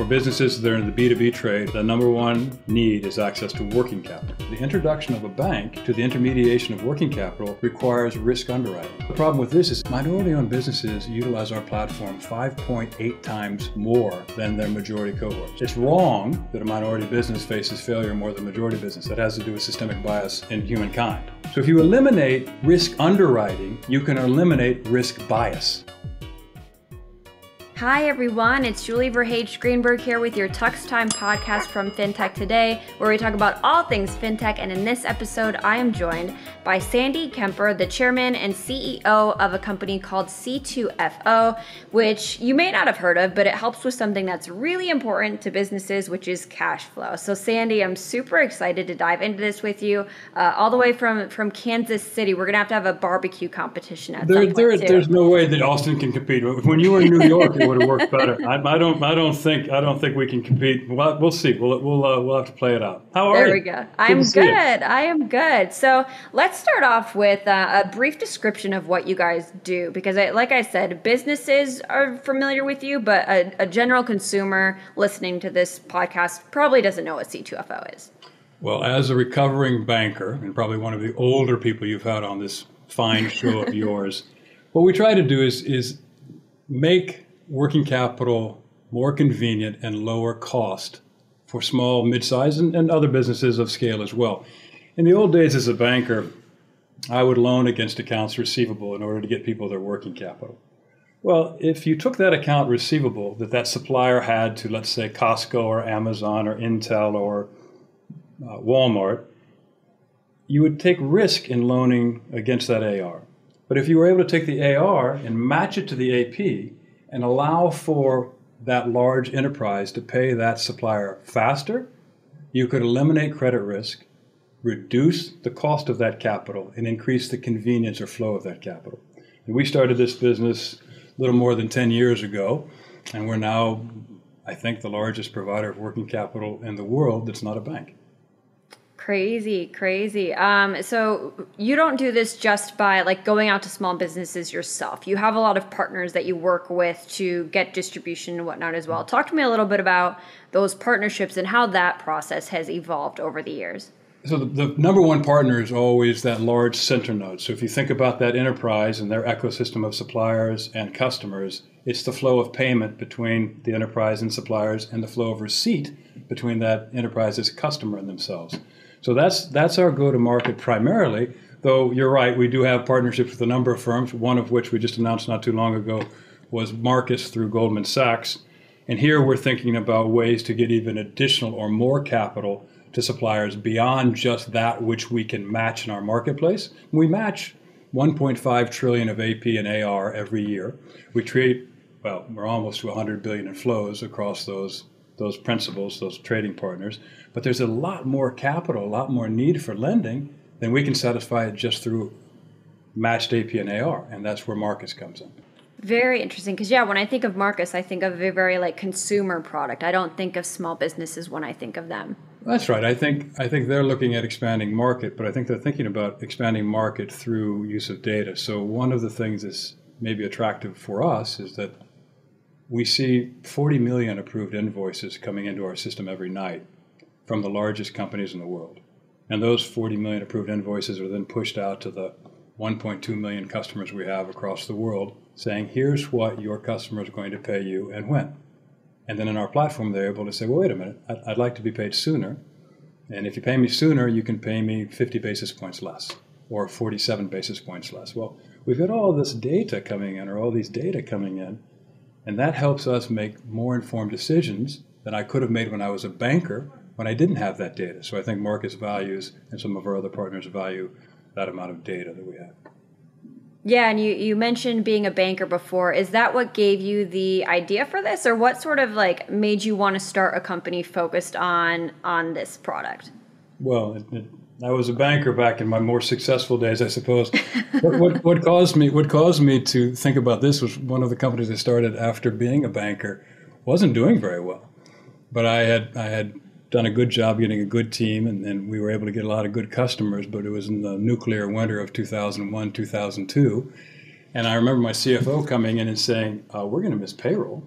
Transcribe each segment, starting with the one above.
For businesses that are in the B2B trade, the number one need is access to working capital. The introduction of a bank to the intermediation of working capital requires risk underwriting. The problem with this is minority owned businesses utilize our platform 5.8 times more than their majority cohorts. It's wrong that a minority business faces failure more than majority business. That has to do with systemic bias in humankind. So if you eliminate risk underwriting, you can eliminate risk bias. Hi, everyone. It's Julie Verhage Greenberg here with your Tux Time podcast from FinTech Today, where we talk about all things FinTech. And in this episode, I am joined by Sandy Kemper, the chairman and CEO of a company called C2FO, which you may not have heard of, but it helps with something that's really important to businesses, which is cash flow. So, Sandy, I'm super excited to dive into this with you, uh, all the way from, from Kansas City. We're going to have to have a barbecue competition at there, some point. There, there's no way that Austin can compete. When you were in New York, would have worked better. I, I, don't. I don't think. I don't think we can compete. We'll, we'll see. We'll we'll uh, we'll have to play it out. How are there you? we go. I'm good. I am good. So let's start off with uh, a brief description of what you guys do, because I, like I said, businesses are familiar with you, but a, a general consumer listening to this podcast probably doesn't know what C2FO is. Well, as a recovering banker, and probably one of the older people you've had on this fine show of yours, what we try to do is is make working capital more convenient and lower cost for small, mid-sized, and, and other businesses of scale as well. In the old days as a banker, I would loan against accounts receivable in order to get people their working capital. Well, if you took that account receivable that that supplier had to, let's say, Costco or Amazon or Intel or uh, Walmart, you would take risk in loaning against that AR. But if you were able to take the AR and match it to the AP, and allow for that large enterprise to pay that supplier faster, you could eliminate credit risk, reduce the cost of that capital, and increase the convenience or flow of that capital. And we started this business a little more than 10 years ago, and we're now, I think, the largest provider of working capital in the world that's not a bank. Crazy, crazy. Um, so you don't do this just by like going out to small businesses yourself. You have a lot of partners that you work with to get distribution and whatnot as well. Talk to me a little bit about those partnerships and how that process has evolved over the years. So the, the, number one partner is always that large center node. So if you think about that enterprise and their ecosystem of suppliers and customers, it's the flow of payment between the enterprise and suppliers and the flow of receipt between that enterprise's customer and themselves. So that's that's our go-to-market primarily. Though you're right, we do have partnerships with a number of firms. One of which we just announced not too long ago was Marcus through Goldman Sachs. And here we're thinking about ways to get even additional or more capital to suppliers beyond just that which we can match in our marketplace. We match 1.5 trillion of AP and AR every year. We create well, we're almost to 100 billion in flows across those those principals, those trading partners. But there's a lot more capital, a lot more need for lending than we can satisfy it just through matched AP and AR, and that's where Marcus comes in. Very interesting, because yeah, when I think of Marcus, I think of a very like consumer product. I don't think of small businesses when I think of them. That's right. I think I think they're looking at expanding market, but I think they're thinking about expanding market through use of data. So one of the things that's maybe attractive for us is that we see 40 million approved invoices coming into our system every night from the largest companies in the world. And those 40 million approved invoices are then pushed out to the 1.2 million customers we have across the world, saying, here's what your customer is going to pay you and when. And then in our platform, they're able to say, well, wait a minute, I'd, I'd like to be paid sooner. And if you pay me sooner, you can pay me 50 basis points less or 47 basis points less. Well, we've got all this data coming in, or all these data coming in, and that helps us make more informed decisions than I could have made when I was a banker when I didn't have that data. So I think Marcus values and some of our other partners value that amount of data that we have. Yeah, and you, you mentioned being a banker before. Is that what gave you the idea for this, or what sort of like made you want to start a company focused on on this product? Well, it, it, I was a banker back in my more successful days, I suppose. what, what, what, caused me what caused me to think about this was one of the companies I started after being a banker wasn't doing very well, but I had I had done a good job getting a good team, and, and, we were able to get a lot of good customers. But it was in the nuclear winter of 2001, 2002. And I remember my CFO coming in and saying, uh, We're going to miss payroll.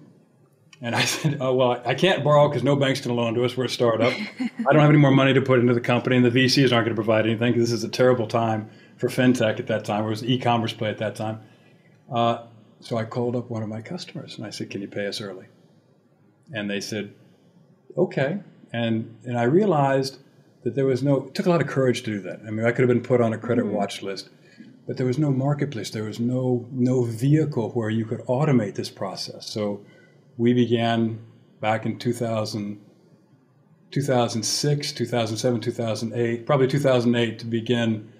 And I said, oh, well, I can't borrow because no bank's going to loan to us. We're a startup. I don't have any more money to put into the company, and the VCs aren't going to provide anything. This is a terrible time for fintech at that time. It was an e-commerce play at that time. Uh, so I called up one of my customers and I said, can you pay us early? And they said, okay. And, and I realized that there was no, it took a lot of courage to do that. I mean, I could have been put on a credit mm-hmm. watch list, but there was no marketplace. There was no, no vehicle where you could automate this process. So we began back in 2000, 2006, 2007, 2008, probably 2008 to begin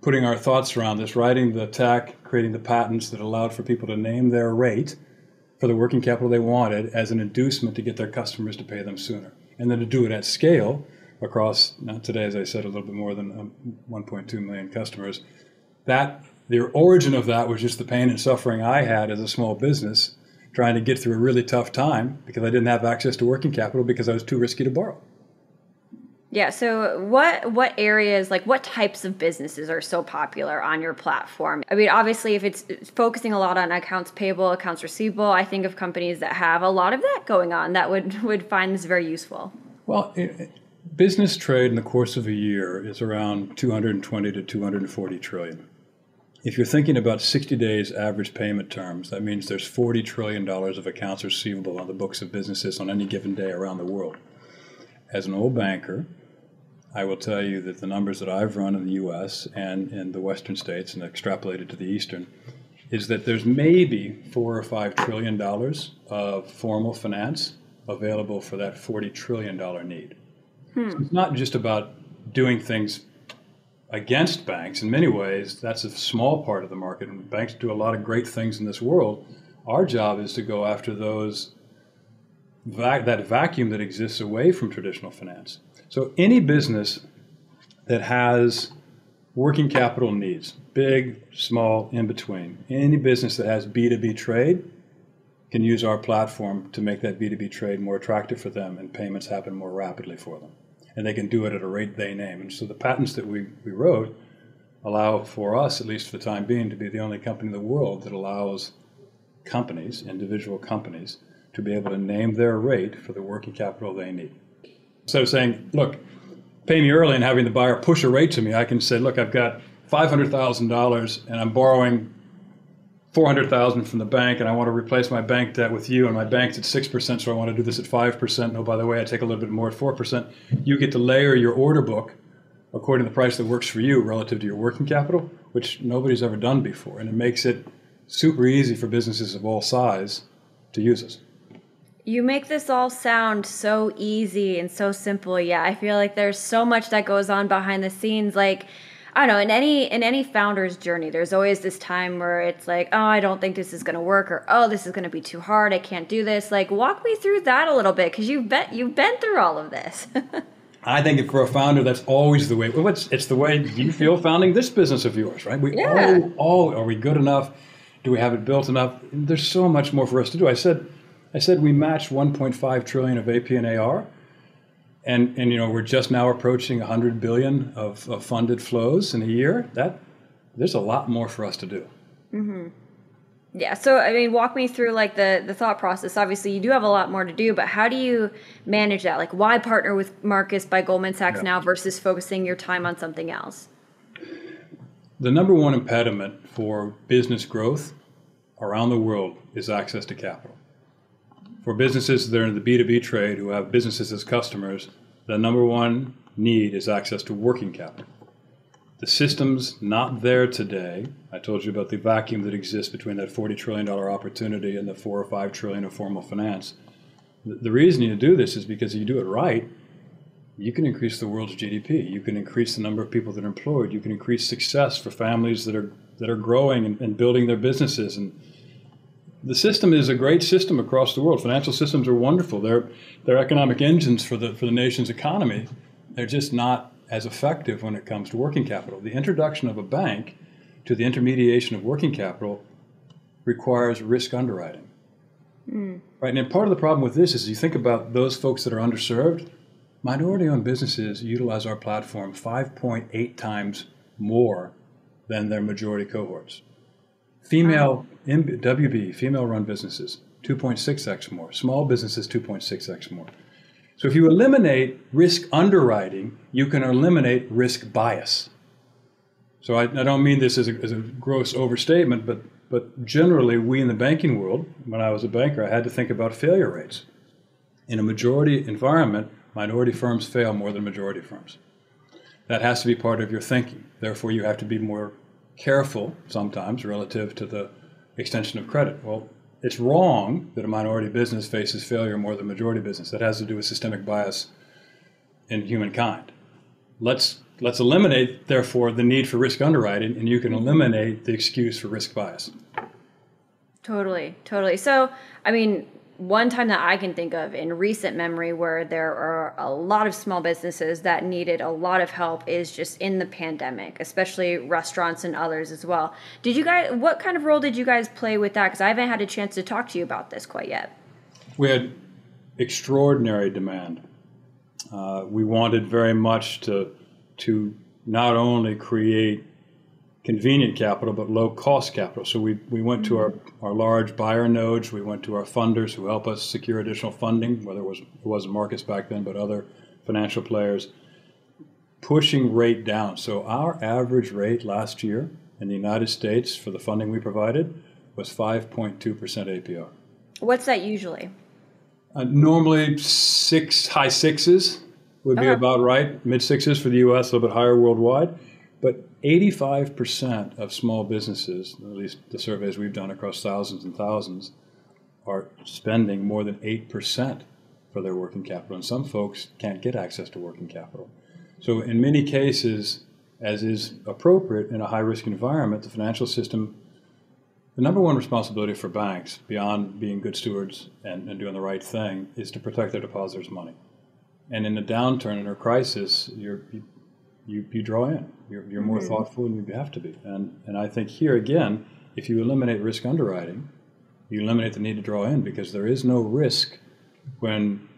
putting our thoughts around this, writing the tech, creating the patents that allowed for people to name their rate for the working capital they wanted as an inducement to get their customers to pay them sooner. And then to do it at scale across, not today, as I said, a little bit more than um, 1.2 million customers. That the origin of that was just the pain and suffering I had as a small business trying to get through a really tough time because I didn't have access to working capital because I was too risky to borrow. Yeah, so what what areas like what types of businesses are so popular on your platform? I mean, obviously if it's focusing a lot on accounts payable, accounts receivable, I think of companies that have a lot of that going on that would would find this very useful. Well, it, business trade in the course of a year is around 220 to 240 trillion. If you're thinking about 60 days average payment terms, that means there's 40 trillion dollars of accounts receivable on the books of businesses on any given day around the world. As an old banker, I will tell you that the numbers that I've run in the US and in the western states and extrapolated to the eastern is that there's maybe four or five trillion dollars of formal finance available for that 40 trillion dollar need. Hmm. So it's not just about doing things against banks. In many ways, that's a small part of the market, and banks do a lot of great things in this world. Our job is to go after those that vacuum that exists away from traditional finance. So any business that has working capital needs, big, small, in between, any business that has B2B trade can use our platform to make that B2B trade more attractive for them and payments happen more rapidly for them. And they can do it at a rate they name. And so the patents that we, we wrote allow for us, at least for the time being, to be the only company in the world that allows companies, individual companies, to be able to name their rate for the working capital they need. Of saying, look, pay me early and having the buyer push a rate to me, I can say, look, I've got $500,000 and I'm borrowing 400,000 from the bank and I want to replace my bank debt with you and my bank's at 6% so I want to do this at 5%. No, by the way, I take a little bit more at 4%. You get to layer your order book according to the price that works for you relative to your working capital, which nobody's ever done before. And it makes it super easy for businesses of all size to use us. You make this all sound so easy and so simple. Yeah, I feel like there's so much that goes on behind the scenes. Like, I don't know, in any in any founder's journey, there's always this time where it's like, oh, I don't think this is going to work, or oh, this is going to be too hard. I can't do this. Like, walk me through that a little bit because you've been you've been through all of this. I think for a founder, that's always the way. Well, it's, it's the way you feel founding this business of yours, right? We yeah. all, all are we good enough? Do we have it built enough? There's so much more for us to do. I said I said we matched 1.5 trillion of AP and AR, and and you know we're just now approaching 100 billion of, of funded flows in a year. That there's a lot more for us to do. Mm-hmm. Yeah. So I mean, walk me through like the the thought process. Obviously, you do have a lot more to do, but how do you manage that? Like, why partner with Marcus by Goldman Sachs yeah. now versus focusing your time on something else? The number one impediment for business growth around the world is access to capital for businesses that are in the B2B trade who have businesses as customers, the number one need is access to working capital. The system's not there today. I told you about the vacuum that exists between that $40 trillion opportunity and the four or five trillion of formal finance. The reason you do this is because if you do it right, you can increase the world's GDP. You can increase the number of people that are employed. You can increase success for families that are that are growing and, and building their businesses and the system is a great system across the world. Financial systems are wonderful. They're they're economic engines for the for the nation's economy. They're just not as effective when it comes to working capital. The introduction of a bank to the intermediation of working capital requires risk underwriting. Mm. Right, and part of the problem with this is you think about those folks that are underserved. Minority-owned businesses utilize our platform 5.8 times more than their majority cohorts. Female WB, female run businesses, 2.6x more. Small businesses, 2.6x more. So if you eliminate risk underwriting, you can eliminate risk bias. So I, I don't mean this as a, as a gross overstatement, but but generally, we in the banking world, when I was a banker, I had to think about failure rates. In a majority environment, minority firms fail more than majority firms. That has to be part of your thinking. Therefore, you have to be more careful sometimes relative to the extension of credit. Well, it's wrong that a minority business faces failure more than majority business. That has to do with systemic bias in humankind. Let's let's eliminate, therefore, the need for risk underwriting, and you can eliminate the excuse for risk bias. Totally, totally. So, I mean, one time that I can think of in recent memory where there are a lot of small businesses that needed a lot of help is just in the pandemic, especially restaurants and others as well. Did you guys, what kind of role did you guys play with that? Because I haven't had a chance to talk to you about this quite yet. We had extraordinary demand. Uh, we wanted very much to to not only create convenient capital but low cost capital. So we, we went to our, our large buyer nodes, we went to our funders who help us secure additional funding, whether it was it wasn't Marcus back then, but other financial players, pushing rate down. So our average rate last year in the United States for the funding we provided was 5.2% APR. What's that usually? Uh, normally six high sixes would be about right. Mid sixes for the U.S., a little bit higher worldwide. But 85% of small businesses, at least the surveys we've done across thousands and thousands, are spending more than 8% for their working capital. And some folks can't get access to working capital. So, in many cases, as is appropriate in a high risk environment, the financial system, the number one responsibility for banks, beyond being good stewards and, and doing the right thing, is to protect their depositors' money. And in a downturn a crisis, you're, you, you, you draw in. You're, you're more mm-hmm. thoughtful and you have to be. And, and I think here again, if you eliminate risk underwriting, you eliminate the need to draw in because there is no risk when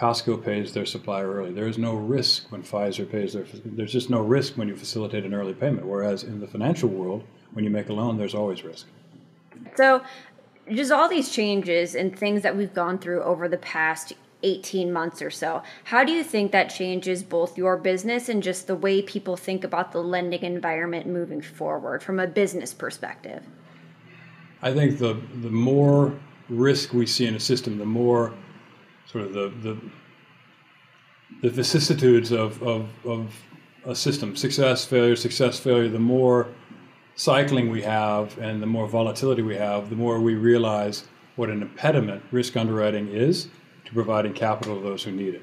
Costco pays their supplier early. There is no risk when Pfizer pays their. There's just no risk when you facilitate an early payment. Whereas in the financial world, when you make a loan, there's always risk. So, just all these changes and things that we've gone through over the past 18 months or so. How do you think that changes both your business and just the way people think about the lending environment moving forward from a business perspective? I think the the more risk we see in a system, the more sort of the the, the vicissitudes of, of, of a system, success, failure, success, failure, the more cycling we have and the more volatility we have, the more we realize what an impediment risk underwriting is to providing capital to those who need it.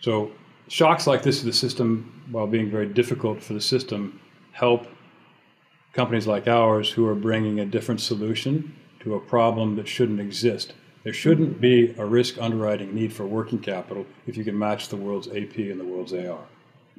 So shocks like this to the system, while being very difficult for the system, help companies like ours who are bringing a different solution to a problem that shouldn't exist. There shouldn't be a risk underwriting need for working capital if you can match the world's AP and the world's AR.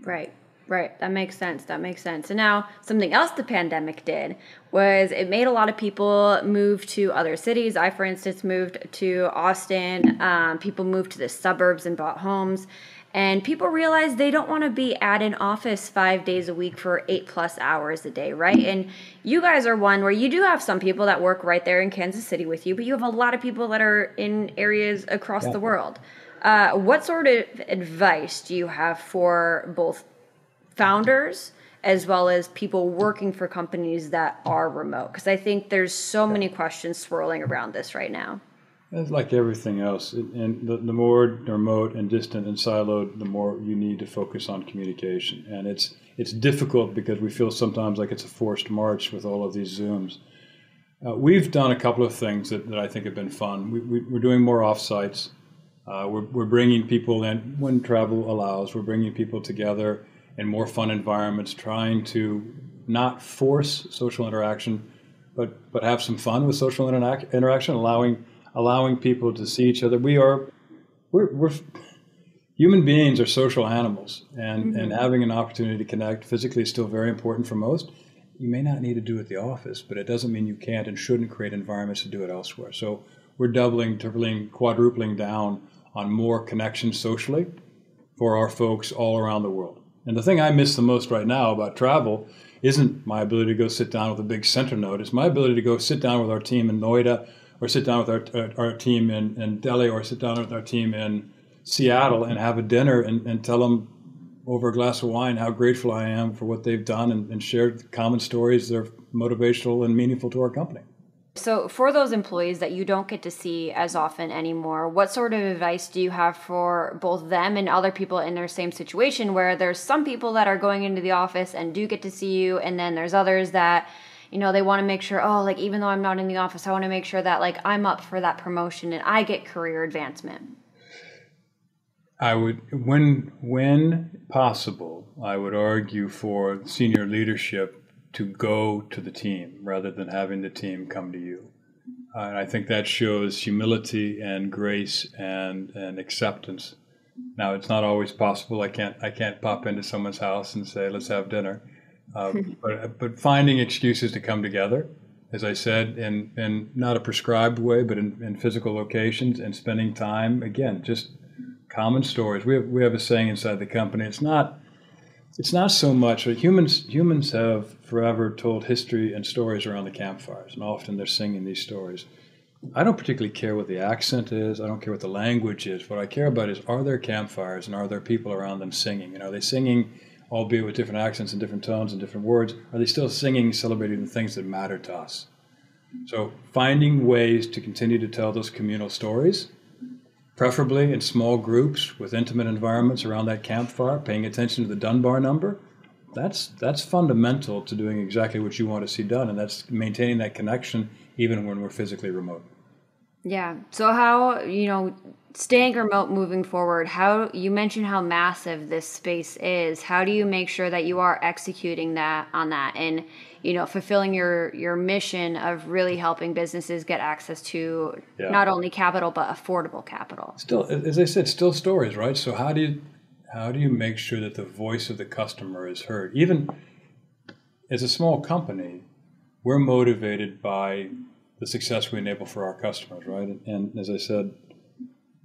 Right. Right, that makes sense. That makes sense. And now, something else the pandemic did was it made a lot of people move to other cities. I, for instance, moved to Austin. Um, people moved to the suburbs and bought homes. And people realize they don't want to be at an office five days a week for eight plus hours a day, right? And you guys are one where you do have some people that work right there in Kansas City with you, but you have a lot of people that are in areas across yeah. the world. Uh, what sort of advice do you have for both founders as well as people working for companies that are remote. Because i think there's so many questions swirling around this right now. It's like everything else and the, the more remote and distant and siloed the more you need to focus on communication. And it's it's difficult because we feel sometimes like it's a forced march with all of these zooms. Uh, we've done a couple of things that, that i think have been fun. We, we, are doing more offsites. Uh, we're, we're bringing people in when travel allows. We're bringing people together in more fun environments, trying to not force social interaction, but but have some fun with social interac- interaction, allowing allowing people to see each other. We are we're, we're human beings are social animals, and mm-hmm. and having an opportunity to connect physically is still very important for most. You may not need to do it at the office, but it doesn't mean you can't and shouldn't create environments to do it elsewhere. So we're doubling, tripling, quadrupling down on more connections socially for our folks all around the world. And the thing I miss the most right now about travel isn't my ability to go sit down with a big center node. It's my ability to go sit down with our team in Noida or sit down with our, our, our team in, in Delhi or sit down with our team in Seattle and have a dinner and, and tell them over a glass of wine how grateful I am for what they've done and, and shared common stories that are motivational and meaningful to our company. So, for those employees that you don't get to see as often anymore, what sort of advice do you have for both them and other people in their same situation where there's some people that are going into the office and do get to see you, and then there's others that, you know, they want to make sure, oh, like even though I'm not in the office, I want to make sure that like I'm up for that promotion and I get career advancement? I would, when when possible, I would argue for senior leadership to go to the team rather than having the team come to you. Uh, and I think that shows humility and grace and, and acceptance. Now, it's not always possible. I can't I can't pop into someone's house and say, "Let's have dinner," uh, but but finding excuses to come together, as I said, in in not a prescribed way, but in, in physical locations and spending time again, just common stories. We have we have a saying inside the company. It's not it's not so much humans humans have forever told history and stories around the campfires and often they're singing these stories. I don't particularly care what the accent is i don't care what the language is what i care about is are there campfires and are there people around them singing? And are they singing albeit with different accents and different tones and different words are they still singing celebrating the things that matter to us? So finding ways to continue to tell those communal stories preferably in small groups with intimate environments around that campfire, paying attention to the Dunbar number. That's that's fundamental to doing exactly what you want to see done, and that's maintaining that connection even when we're physically remote. Yeah. So how you know staying remote moving forward? How you mentioned how massive this space is. How do you make sure that you are executing that on that and you know fulfilling your your mission of really helping businesses get access to yeah. not only capital but affordable capital. Still as i said still stories right? So how do you how do you make sure that the voice of the customer is heard? Even as a small company we're motivated by the success we enable for our customers right? And, and as i said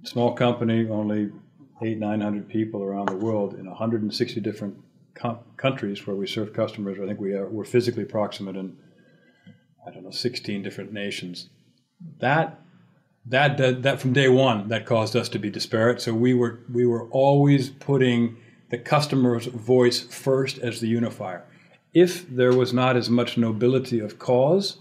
small company only eight nine hundred people around the world in 160 different co- countries where we serve customers. I think we are we're physically proximate in I don't know 16 different nations. That that, that that from day one that caused us to be disparate. So we were we were always putting the customer's voice first as the unifier. If there was not as much nobility of cause,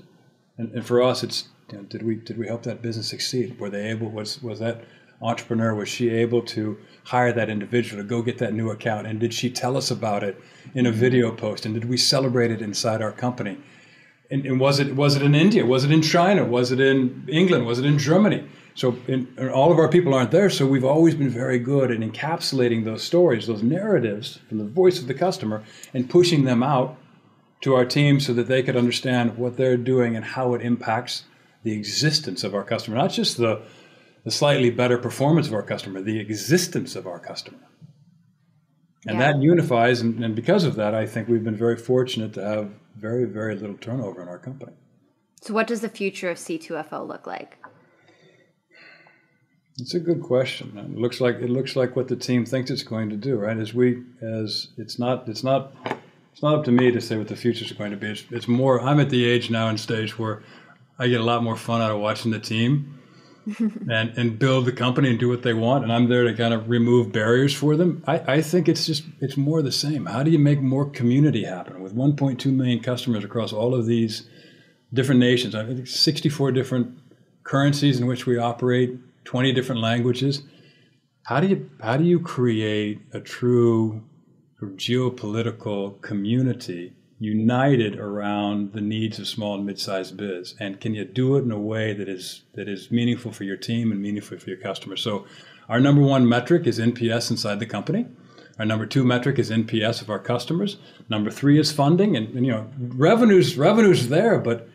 and, and for us, it's you know, did we did we help that business succeed? Were they able? Was was that entrepreneur was she able to hire that individual to go get that new account? And did she tell us about it in a mm-hmm. video post? And did we celebrate it inside our company? And, and was it was it in india? Was it in china? Was it in england? Was it in germany? So in, all of our people aren't there so we've always been very good at encapsulating those stories those narratives from the voice of the customer and pushing them out to our team so that they could understand what they're doing and how it impacts the existence of our customer not just the the slightly better performance of our customer, the existence of our customer. And yeah. that unifies, and, and because of that, I think we've been very fortunate to have very, very little turnover in our company. So, what does the future of C2FO look like? It's a good question. It looks like it looks like what the team thinks it's going to do, right? As we as it's not it's not it's not up to me to say what the future is going to be. It's, it's more. I'm at the age now and stage where I get a lot more fun out of watching the team and and build the company and do what they want and i'm there to kind of remove barriers for them I, I think it's just it's more the same. How do you make more community happen? With 1.2 million customers across all of these different nations i think 64 different currencies in which we operate 20 different languages how do you how do you create a true geopolitical community united around the needs of small and mid-sized biz. And can you do it in a way that is that is meaningful for your team and meaningful for your customers? So our number one metric is nps inside the company. Our number two metric is nps of our customers. Number three is funding. And, and you know revenues revenues there but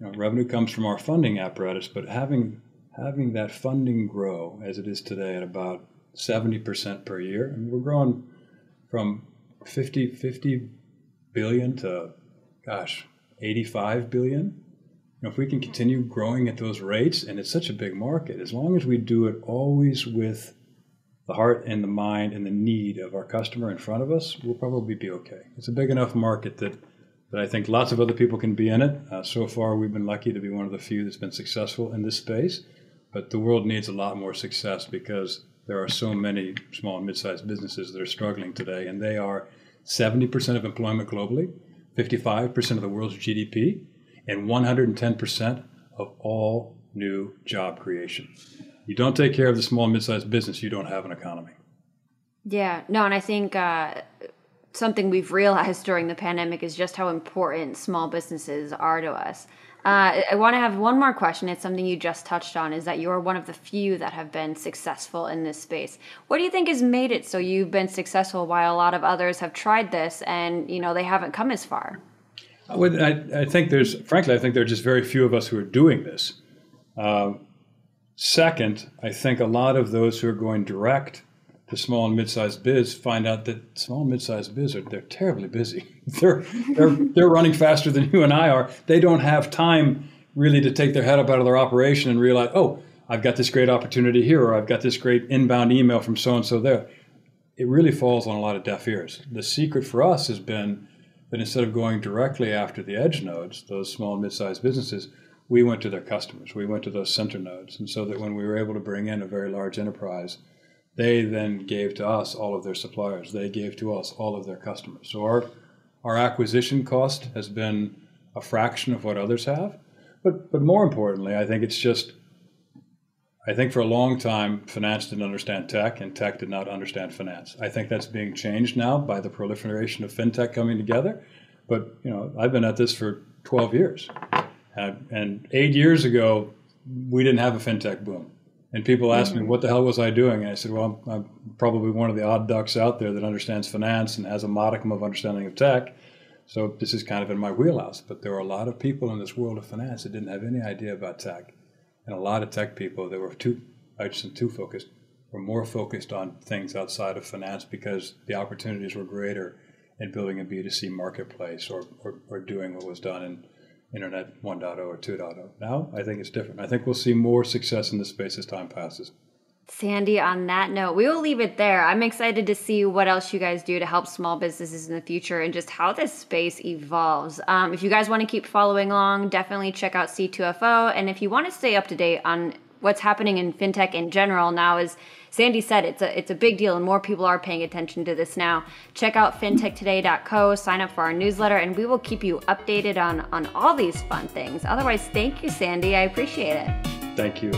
you know, revenue comes from our funding apparatus. But having having that funding grow as it is today at about 70% per year and we're growing from 50 50 billion to, gosh, 85 billion. You know, if we can continue growing at those rates, and it's such a big market, as long as we do it always with the heart and the mind and the need of our customer in front of us, we'll probably be okay. It's a big enough market that But I think lots of other people can be in it. Uh, so far, we've been lucky to be one of the few that's been successful in this space. But the world needs a lot more success because there are so many small and mid-sized businesses that are struggling today, and they are 70% of employment globally, 55% of the world's GDP, and 110% of all new job creation. You don't take care of the small and mid-sized business, you don't have an economy. Yeah, no, and I think uh, something we've realized during the pandemic is just how important small businesses are to us. Uh, I want to have one more question. It's something you just touched on is that you're one of the few that have been successful in this space. What do you think has made it so you've been successful while a lot of others have tried this and you know they haven't come as far? I, would, I, I think there's, frankly, I think there are just very few of us who are doing this. Uh, second, I think a lot of those who are going direct to small and mid-sized biz find out that small and mid-sized biz are they're terribly busy. they're they're they're running faster than you and I are. They don't have time really to take their head up out of their operation and realize, oh, I've got this great opportunity here, or I've got this great inbound email from so and so there. It really falls on a lot of deaf ears. The secret for us has been that instead of going directly after the edge nodes, those small and mid-sized businesses, we went to their customers. We went to those center nodes, and so that when we were able to bring in a very large enterprise they then gave to us all of their suppliers. They gave to us all of their customers. So our our acquisition cost has been a fraction of what others have. But but more importantly, I think it's just I think for a long time finance didn't understand tech and tech did not understand finance. I think that's being changed now by the proliferation of fintech coming together. But you know, I've been at this for 12 years. And, and 8 years ago we didn't have a fintech boom and people ask mm-hmm. me, what the hell was I doing? And I said, well, I'm, I'm, probably one of the odd ducks out there that understands finance and has a modicum of understanding of tech. So this is kind of in my wheelhouse. But there are a lot of people in this world of finance that didn't have any idea about tech. And a lot of tech people that were too, I just too focused, were more focused on things outside of finance because the opportunities were greater in building a B2C marketplace or, or, or doing what was done in Internet 1.0 or 2.0. Now, I think it's different. I think we'll see more success in this space as time passes. Sandy, on that note, we will leave it there. I'm excited to see what else you guys do to help small businesses in the future and just how this space evolves. Um, if you guys want to keep following along, definitely check out C2FO. And if you want to stay up to date on what's happening in fintech in general now is Sandy said it's a it's a big deal and more people are paying attention to this now. Check out fintechtoday.co, sign up for our newsletter and we will keep you updated on on all these fun things. Otherwise, thank you Sandy. I appreciate it. Thank you.